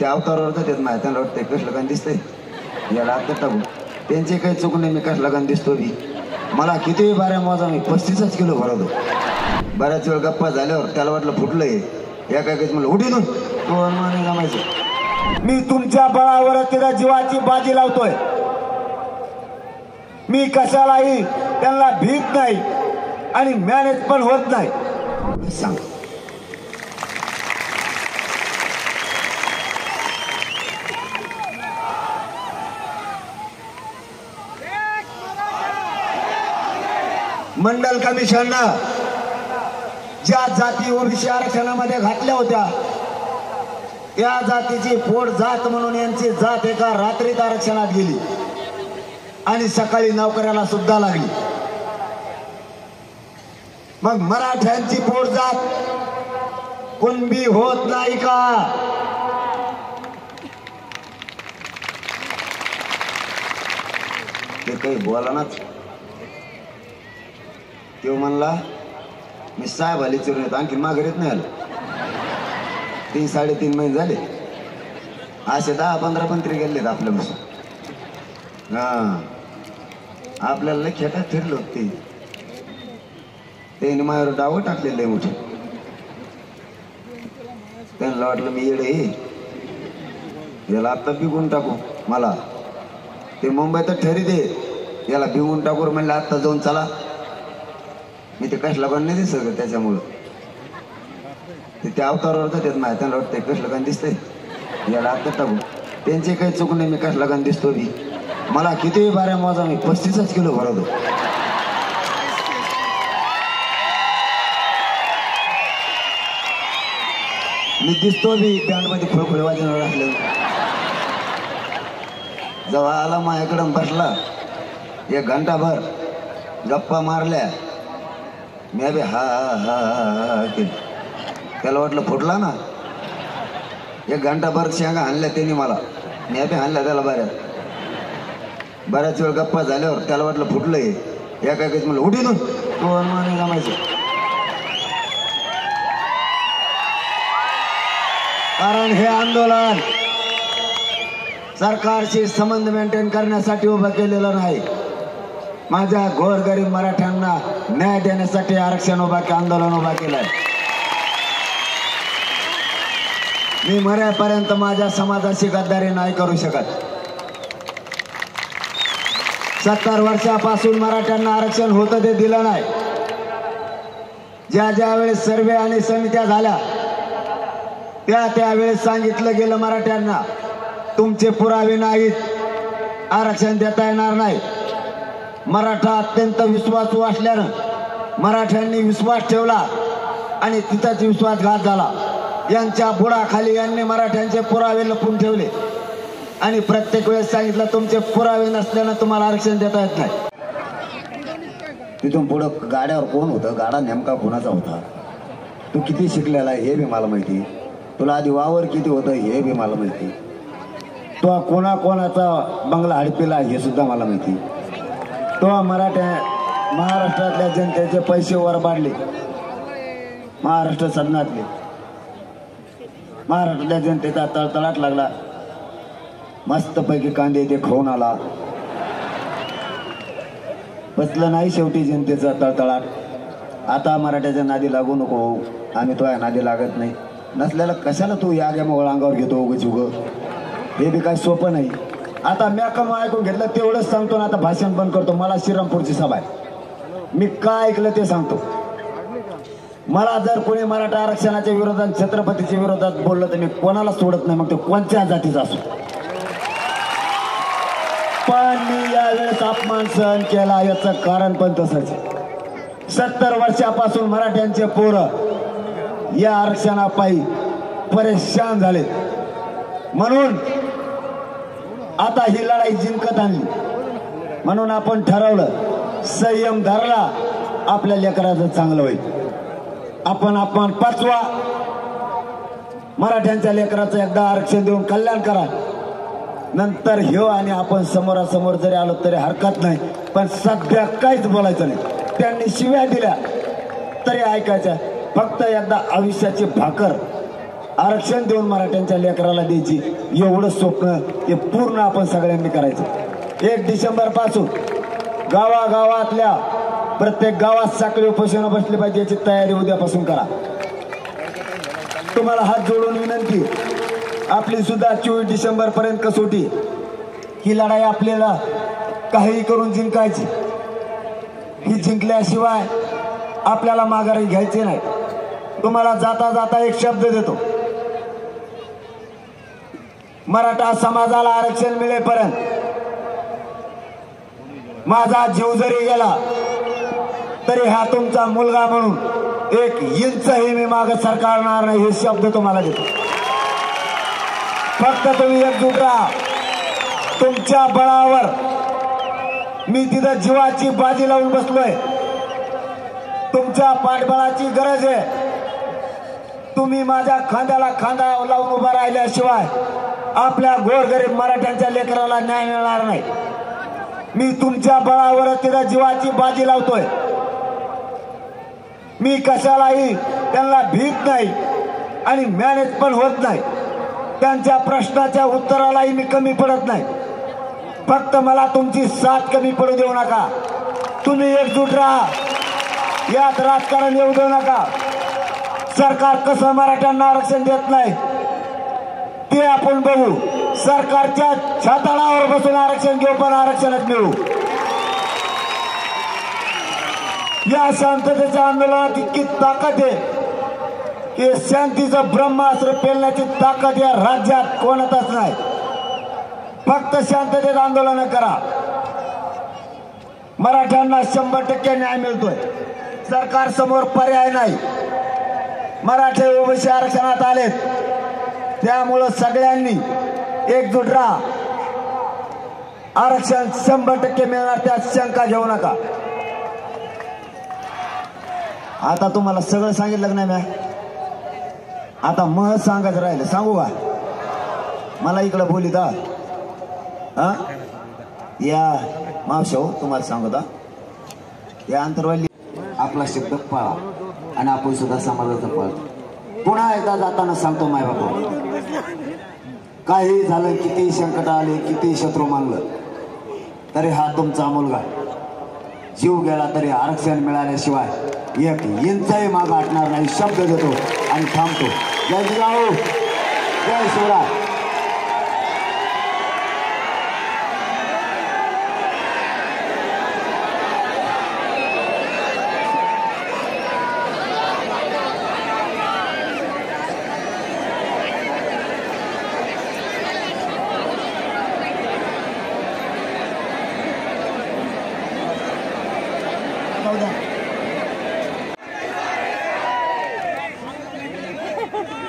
त्या अवतारावर जातात माहिती त्यांना वाटतंय कश लगन दिसतंय. याला आता टाकू. त्यांचे काही चूक नाही मी कश लगन दिसतो बी. मला किती बाऱ्या माझा मी पस्तीसच किलो भरवतो. बऱ्याच वेळ गप्पा झाल्यावर त्याला वाटलं फुटलंय. एका काहीच म्हणलं उठी तू तो नाही जमायचं? मी तुमच्या बळावर तिला जीवाची बाजी लावतोय. मी कशालाही त्यांना भीत नाही आणि मॅनेज पण होत नाही. सांग. मंडल कमिशननं ज्या जाती ओबीसी आरक्षणामध्ये घातल्या होत्या त्या जातीची पोट जात म्हणून यांची जात एका रात्रीत आरक्षणात गेली. आणि सकाळी नोकऱ्याला सुद्धा लागली. मग मराठ्यांची पोट जात कुणबी होत नाही का? ते काही बोलानाच. तो म्हणला मी साहेब आले चिरून येतो. आणखी माघारीत नाही आलं. तीन साडेतीन महिने झाले. असे दहा पंधरा पंत्री गेलेत आपल्यापासून हा. आपल्याला लय खेटात फिरलो ते त्यांनी माझ्यावर डाव टाकलेलं आहे मोठे. त्यांना वाटलं मी येडे याला आत्ता बिगून टाकू मला. ते मुंबईत ठरी दे. याला भिवून टाकूर म्हणलं आत्ता जाऊन चला. मी ते कसला नाही दिसत त्याच्यामुळं. ते त्या अवतारावर जातात माहिती त्यांना वाटतंय कसलं दिसतंय. याला आता टाकू. त्यांचे काही चूक नाही मी कसला दिसतो बी. मला किती बाऱ्या माझा मी पस्तीसच किलो भरवतो. मी दिसतो बी बँडमध्ये खुळखुळे वाजवणार असलं जेव्हा आला माझ्याकडं बसला एक घंटाभर गप्पा मारल्या. मी बी हा हा हा केली त्याला वाटलं फुटला ना. एक घंटाभर शेंगा आणल्या त्यांनी मला. मी बी आणल्या त्याला बऱ्याच बऱ्याच वेळ गप्पा झाल्यावर त्याला वाटलं फुटलंय. एका काहीच म्हणलं उठी तू तो नाही जमायचं कारण हे आंदोलन सरकारशी संबंध मेंटेन करण्यासाठी उभं केलेलं नाही. माझ्या गोरगरीब मराठ्यांना न्याय देण्यासाठी आरक्षण उभा के आंदोलन उभा केलंय. मी मरेपर्यंत माझ्या समाजाची गद्दारी नाही करू शकत. सत्तर वर्षापासून मराठ्यांना आरक्षण होतं ते दिलं नाही. ज्या ज्या वेळेस सर्वे आणि समित्या झाल्या त्या त्यावेळेस सांगितलं गेलं मराठ्यांना तुमचे पुरावे नाहीत आरक्षण देता येणार नाही. मराठा अत्यंत विश्वासू असल्यानं मराठ्यांनी विश्वास ठेवला आणि तिथाच विश्वासघात झाला. यांच्या बुडाखाली यांनी मराठ्यांचे पुरावे लपून ठेवले. आणि प्रत्येक वेळेस सांगितलं तुमचे पुरावे नसल्यानं तुम्हाला आरक्षण देता येत नाही. तिथून पुढं गाड्यावर कोण होतं? गाडा नेमका कोणाचा होता? तू किती शिकलेला आहे हे बी मला माहिती. तुला आधी वावर किती होतं हे बी मला माहिती. तो कोणा कोणाचा बंगला हडपिला हे सुद्धा मला माहिती. तो मराठ्या महाराष्ट्रातल्या जनतेचे पैसे वर पाडले महाराष्ट्र सदनातले महाराष्ट्रातल्या जनतेचा तळतळाट लागला. मस्तपैकी कांदे ते खाऊन आला. बसलं नाही शेवटी जनतेचा तळतळाट. आता मराठ्याच्या नादी लागू नको. आम्ही तो नादी लागत नाही. नसल्याला कशाला तू या गे अंगावर घेतो उगच उग हे बी काय सोपं नाही. आता मी कम ऐकून घेतलं तेवढंच सांगतो ना आता भाषण बंद करतो. मला श्रीरामपूरची सभा आहे. मी काय ऐकलं ते सांगतो. मला जर कोणी मराठा आरक्षणाच्या विरोधात छत्रपतीच्या विरोधात बोललं तर मी कोणाला सोडत नाही मग ते कोणत्या जातीचा असो? पण मी यावेळेस अपमान सहन केला याचं कारण पण तसंच सत्तर वर्षापासून मराठ्यांचे पोरं या आरक्षणापायी परेशान झाले म्हणून आता ही लढाई जिंकत आणली म्हणून आपण ठरवलं संयम धरला आपल्या लेकराचं चांगलं होईल. आपण आपण पाचवा. मराठ्यांच्या लेकराचं एकदा आरक्षण देऊन कल्याण करा. नंतर ह्यो आणि आपण समोरासमोर जरी आलो तरी हरकत नाही. पण सध्या काहीच बोलायचं नाही. त्यांनी शिव्या दिल्या. तरी ऐकायच्या फक्त एकदा आयुष्याची भाकर. आरक्षण देऊन मराठ्यांच्या लेकराला द्यायची. एवढं स्वप्न ते पूर्ण आपण सगळ्यांनी करायचं. एक डिसेंबरपासून गावागावातल्या प्रत्येक गावात साखळी उपोषण बसली पाहिजे याची तयारी उद्यापासून करा. तुम्हाला हात जोडून विनंती आपली सुद्धा चोवीस डिसेंबर पर्यंत कसोटी. ही लढाई आपल्याला काहीही करून जिंकायची. ही जिंकल्याशिवाय आपल्याला माघारी घ्यायची नाही. तुम्हाला जाता जाता एक शब्द देतो. मराठा समाजाला आरक्षण मिळेपर्यंत माझा जीव जरी गेला तरी हा तुमचा मुलगा म्हणून एक इंचही मी माग सरकारणार नाही हे शब्द तुम्हाला देतो. फक्त तुम्ही एकजूट राहा. तुमच्या बळावर मी तिथं जीवाची बाजी लावून बसलोय. तुमच्या पाठबळाची गरज आहे. तुम्ही माझ्या खांद्याला खांदा लावून उभा राहिल्याशिवाय आपल्या गोरगरीब मराठ्यांच्या लेकराला न्याय मिळणार नाही. मी तुमच्या बळावर तिथं जीवाची बाजी लावतोय. मी कशालाही त्यांना भीत नाही आणि मॅनेज पण होत नाही. त्यांच्या प्रश्नाच्या उत्तरालाही मी कमी पडत नाही. फक्त मला तुमची साथ कमी पडू देऊ नका. तुम्ही एकजूट राहा. यात राजकारण येऊ देऊ नका. सरकार कसं मराठ्यांना आरक्षण देत नाही? ते आपण बघू. सरकारच्या छाताळावर बसून आरक्षण घेऊ पण आरक्षणच मिळू. या शांततेच्या आंदोलनात इतकी ताकद आहे की शांतीचं ब्रह्मास्त्र पेलण्याची ताकद या राज्यात कोणातच नाही. फक्त शांततेत आंदोलन करा. मराठ्यांना शंभर टक्के न्याय मिळतोय. सरकार समोर पर्याय नाही. मराठे ओबीसी आरक्षणात आलेत. त्यामुळं सगळ्यांनी एकजूट राहा. आरक्षण शंभर टक्के मिळणार त्यात शंका घेऊ नका. आता तुम्हाला सगळं सांगितलं नाही म्या? आता मह सांगायचं राहिलं. सांगू का? मला इकडं बोली दा हा? या मावशा हो, तुम्हाला सांगू दा या अंतरवाली आपला शब्द पाळा. आणि आपण सुद्धा समाजाचा पाळतो. पुन्हा एकदा जाताना सांगतो माय बाबा काही झालं किती संकट आले किती शत्रू मानलं तरी हा तुमचा मुलगा जीव गेला तरी आरक्षण मिळाल्याशिवाय एक इंचही माग आटणार नाही. शब्द देतो आणि थांबतो. जय जिजाऊ जय शिवराय.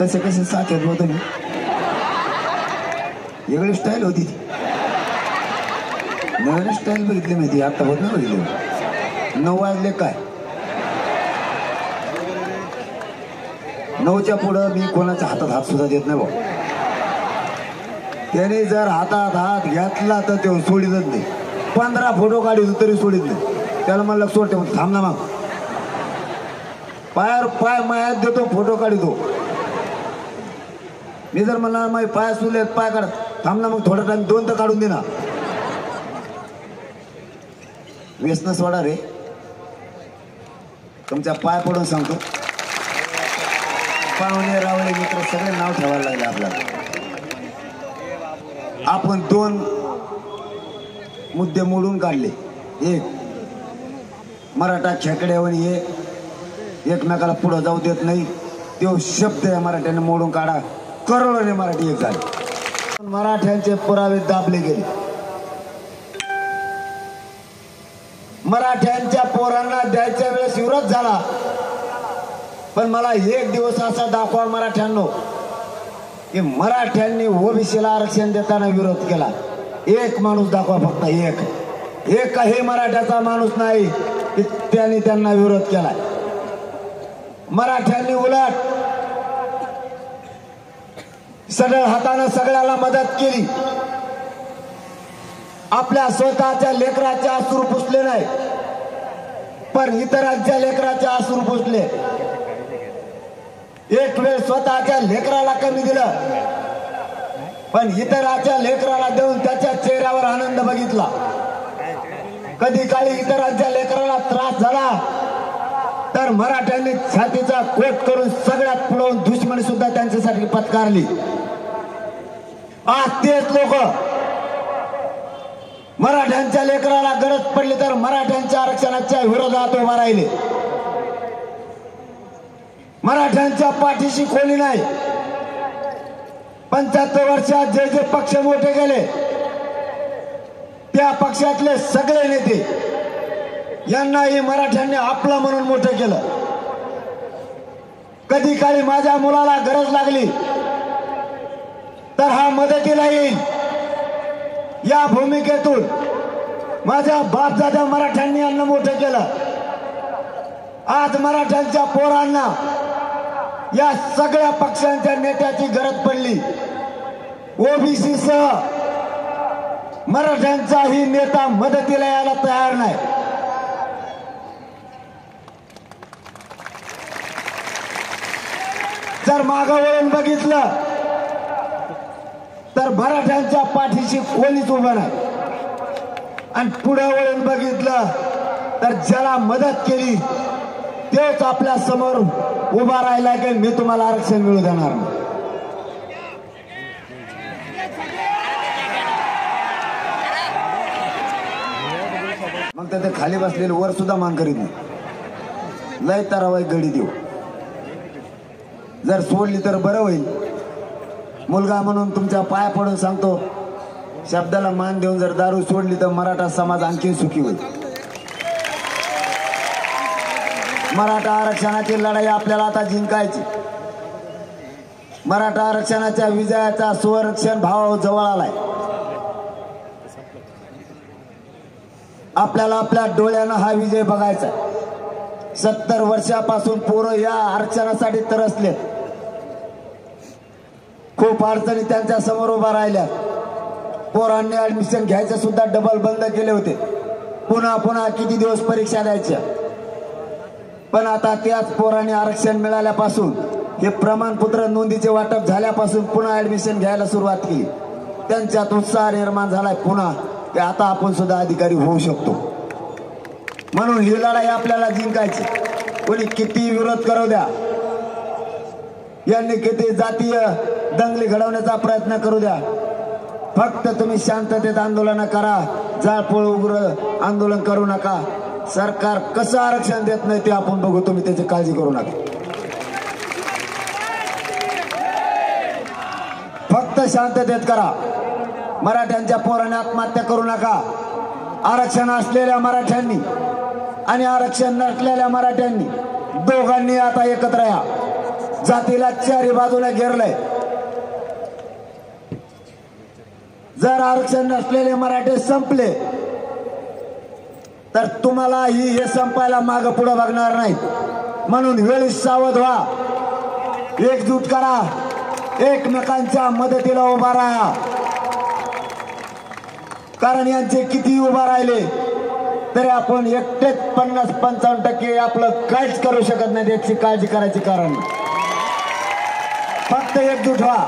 तसे कसे साथ येत होतो मी वेगळी स्टाईल होती ती. नवीन स्टाईल बघितली माहिती आता होत नाही बघितली नऊ वाजले काय? नऊच्या पुढं मी कोणाच्या हातात हात सुद्धा देत नाही भाऊ त्याने जर हातात हात घातला तर तो सोडितच नाही. पंधरा फोटो काढित तरी सोडित नाही. त्याला मला सोडते थांब ना मग. पायावर पाय मायात देतो फोटो काढितो. मी जर म्हणणार माझे पाय सुले पाय काढ. थांब ना मग थोडा टाइम दोन तर काढून दे ना. व्यसनच वाडा रे. तुमच्या पाय पडून सांगतो. पाहुणे रावळे मित्र सगळे नाव ठेवायला लागले आपल्याला. आपण दोन मुद्दे मोडून काढले. एक मराठा खेकड्यावर ये. एकमेकाला पुढं जाऊ देत नाही. तो शब्द आहे मराठ्याने मोडून काढा. करोडोने मराठी एक झाले. मराठ्यांचे पुरावे दाबले गेले. मराठ्यांच्या पोरांना द्यायच्या वेळेस विरोध झाला. पण मला एक दिवस असा दाखवा मराठ्यांनो की मराठ्यांनी ओबीसीला आरक्षण देताना विरोध केला. एक माणूस दाखवा फक्त एक. एकही मराठ्याचा माणूस नाही की त्यांनी त्यांना विरोध केला. मराठ्यांनी उलट सगळ्या हातानं सगळ्याला मदत केली. आपल्या स्वतःच्या लेकराचे अश्रू पुसले नाही पण इतरांच्या लेकराचे अश्रू पुसले. एक वेळ स्वतःच्या लेकराला कमी दिलं पण इतराच्या लेकराला देऊन त्याच्या चेहऱ्यावर आनंद बघितला. कधी काळी इतरांच्या लेकराला त्रास झाला तर मराठ्यांनी छातीचा कोट करून सगळ्यात पुढवून दुश्मनी सुद्धा त्यांच्यासाठी पत्कारली. आज तेच लोक. मराठ्यांच्या लेकराला गरज पडली तर मराठ्यांच्या आरक्षणाच्या विरोधात उभा राहिले. मराठ्यांच्या पाठीशी कोणी नाही. पंच्याहत्तर वर्षात जे जे पक्ष मोठे गेले त्या पक्षातले सगळे नेते यांनाही मराठ्यांनी आपलं म्हणून मोठं केलं. कधी काळी माझ्या मुलाला गरज लागली मदतीला येईल. या भूमिकेतून माझ्या बापदादा मराठ्यांनी यांना मोठं केलं. आज मराठ्यांच्या पोरांना या सगळ्या पक्षांच्या नेत्याची गरज पडली. ओबीसी सह मराठ्यांचाही नेता मदतीला यायला तयार नाही. जर मागं वळून बघितलं मराठ्यांच्या पाठीशी कोणीच उभं नाही. आणि पुढे वळून बघितलं तर ज्याला मदत केली तेच आपल्यासमोर उभा राहिला की मी तुम्हाला आरक्षण मिळू देणार. नाही मग तर ते खाली बसलेले वर सुद्धा मान करीत नाही. लय तरावाई गडी देऊ. जर सोडली तर बरं होईल. मुलगा म्हणून तुमच्या पाया पडून सांगतो शब्दाला मान देऊन जर दारू सोडली तर मराठा समाज आणखी सुखी होईल. मराठा आरक्षणाची लढाई आपल्याला आता जिंकायची. मराठा आरक्षणाच्या विजयाचा सुरक्षण भाव जवळ आलाय. आपल्याला आपल्या डोळ्यानं हा विजय बघायचा सत्तर वर्षापासून पोरं या आरक्षणासाठी तरसलेत. खूप अडचणी त्यांच्यासमोर उभा राहिल्या. पोरांनी ऍडमिशन घ्यायचं सुद्धा डबल बंद केले होते. पुन्हा पुन्हा किती दिवस परीक्षा द्यायच्या? पण आता त्याच पोरांनी आरक्षण मिळाल्यापासून हे प्रमाणपत्र नोंदीचे वाटप झाल्यापासून पुन्हा ऍडमिशन घ्यायला सुरुवात केली. त्यांच्यात उत्साह निर्माण झालाय पुन्हा की आता आपण सुद्धा अधिकारी होऊ शकतो. म्हणून ही लढाई आपल्याला जिंकायची. कोणी किती विरोध करू द्या? यांनी किती जातीय दंगली घडवण्याचा प्रयत्न करू द्या. फक्त तुम्ही शांततेत आंदोलन करा. जाळपोळ उग्र आंदोलन करू नका. सरकार कसं आरक्षण देत नाही ते आपण बघू. तुम्ही त्याची काळजी करू नका. फक्त शांततेत करा. मराठ्यांच्या पोराने आत्महत्या करू नका. आरक्षण असलेल्या मराठ्यांनी आणि आरक्षण नसलेल्या मराठ्यांनी दोघांनी आता एकत्र या. जातीला चारी बाजूला घेरलंय. जर आरक्षण नसलेले मराठे संपले तर तुम्हालाही हे संपायला माग पुढे बघणार नाही म्हणून वेळी सावध व्हा. एकजूट करा. एकमेकांच्या मदतीला उभा राहा. कारण यांचे किती उभा राहिले तरी आपण एकटेच पन्नास पंचावन्न टक्के आपलं काहीच करू शकत नाही याची काळजी करायची कारण. फक्त एकजूट व्हा.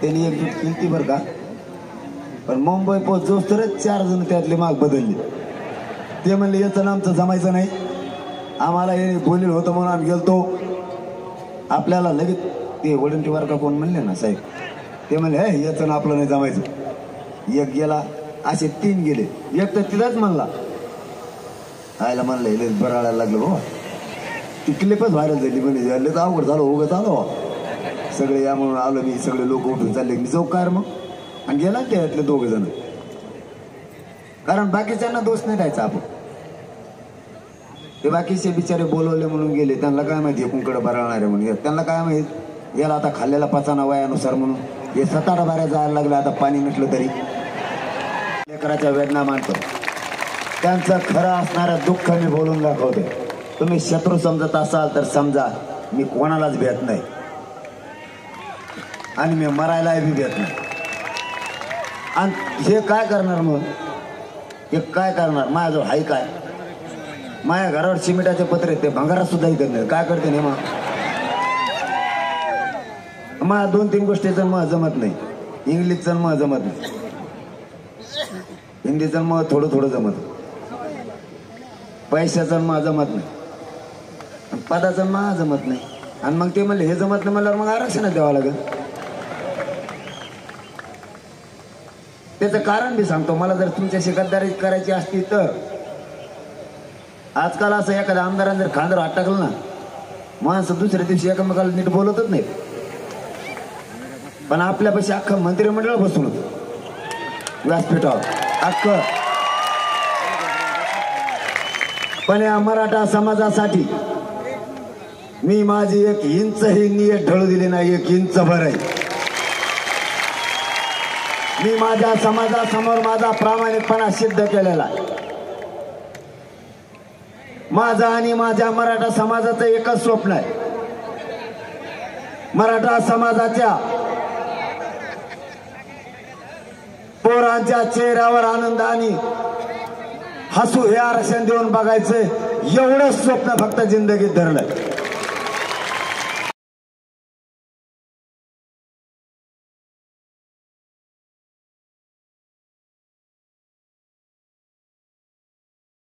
त्यांनी एकजूट केली बरं का? पण मुंबई पोहोचोस तरच चार जण त्यातले माग बदलले. ते म्हणले याचं आमचं जमायचं नाही. आम्हाला हे बोलील होतं म्हणून आम्ही गेलतो. आपल्याला लगेच ते वडंटीवार का कोण म्हणले ना साहेब? ते म्हणले हे याचं ना आपलं नाही जमायचं. एक गेला असे तीन गेले. एक तर तिथंच म्हणला. आयला म्हणलं लय बराळायला लागलं बाबा. ती क्लिपच व्हायरल झाली म्हणजे झालं तर अवघड झालं उगं चालो सगळे या म्हणून आलो मी सगळे लोक उठून चालले. मी जाऊ काय मग? आणि गेला त्यातले दोघ जण. कारण बाकीच्यांना दोष नाही द्यायचा आपण. ते बाकीचे बिचारे बोलवले म्हणून गेले त्यांना काय माहिती एकूणकडे बरळणारे म्हणून. त्यांना काय माहीत? याला आता खाल्लेला पचाना वयानुसार म्हणून. हे सतारा बाऱ्या जायला लागलं आता पाणी नसलं तरी. लेकराच्या वेदना मानतो. त्यांचं खरं असणारं दुःख मी बोलून दाखवतो तुम्ही शत्रू समजत असाल तर समजा मी कोणालाच भेट नाही. आणि मी मरायलाही बी भेट नाही. आणि हे काय करणार मग? हे काय करणार? माझ्याजवळ हाय काय? माझ्या घरावर सिमेंटाचे पत्रे ते भंगारात सुद्धा करणार काय करते नाही मग मला दोन तीन गोष्टीचं मग जमत नाही. इंग्लिशचं मग जमत नाही. हिंदीचं मग थोडं थोडं जमत पैशाचं मग जमत नाही. पदाचं मग जमत नाही. आणि मग ते म्हणले हे जमत नाही म्हणल्यावर मग आरक्षणच द्यावं लागेल. त्याचं कारण मी सांगतो. मला जर तुमच्याशी गद्दारी करायची असती तर आजकाल असं एखाद्या आमदाराने जर खांदर हात टाकलं ना माणसं दुसऱ्या दिवशी एकमेकाला नीट बोलतच नाही पण आपल्यापाशी अख्खं मंत्रिमंडळ बसून होतं. व्यासपीठावर. अख्खं. पण या मराठा समाजासाठी मी माझी एक इंच ही नियत ढळू दिली नाही एक इंच भर आहे मी माझ्या समाजासमोर माझा प्रामाणिकपणा सिद्ध केलेला आहे. माझा आणि माझ्या मराठा समाजाचं एकच स्वप्न आहे. मराठा समाजाच्या पोरांच्या चेहऱ्यावर आनंद आणि हसू हे आरक्षण देऊन बघायचं एवढंच स्वप्न फक्त जिंदगीत धरलं